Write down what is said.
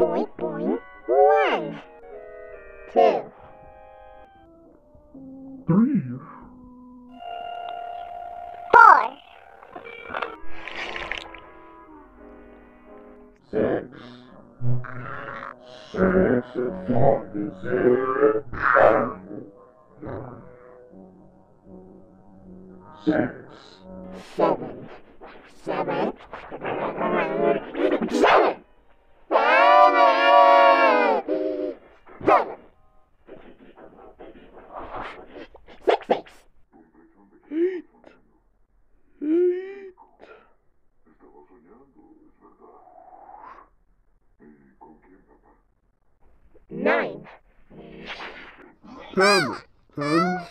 Boing, boing. One. Two. Three. Four. Six. Six is zero. Six. Seven. Seven. Nine. Ten. Ten.